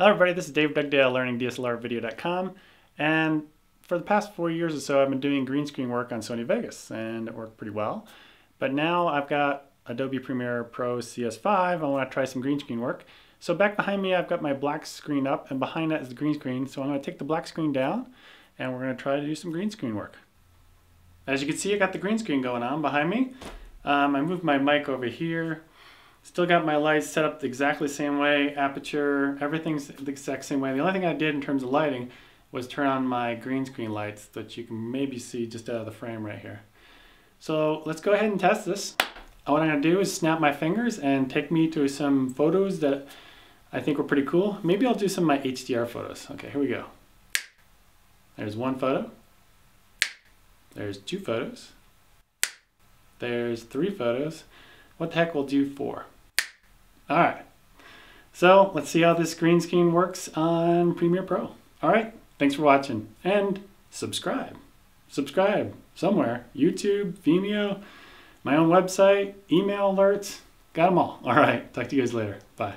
Hello everybody, this is Dave Dugdale, learningdslrvideo.com, and for the past four years or so I've been doing green screen work on Sony Vegas, and it worked pretty well. But now I've got Adobe Premiere Pro CS5, I want to try some green screen work. So back behind me I've got my black screen up, and behind that is the green screen, so I'm going to take the black screen down, and we're going to try to do some green screen work. As you can see I got the green screen going on behind me. Um, I moved my mic over here, Still got my lights set up the exactly same way, aperture, everything's the exact same way. The only thing I did in terms of lighting was turn on my green screen lights that you can maybe see just out of the frame right here. So let's go ahead and test this. What I'm gonna do is snap my fingers and take me to some photos that I think were pretty cool. Maybe I'll do some of my HDR photos. Okay, here we go. There's one photo. There's two photos. There's three photos. What the heck will do four? All right. So let's see how this green screen works on Premiere Pro. All right. Thanks for watching and subscribe. Subscribe somewhere. YouTube, Vimeo, my own website, email alerts. Got them all. All right. Talk to you guys later. Bye.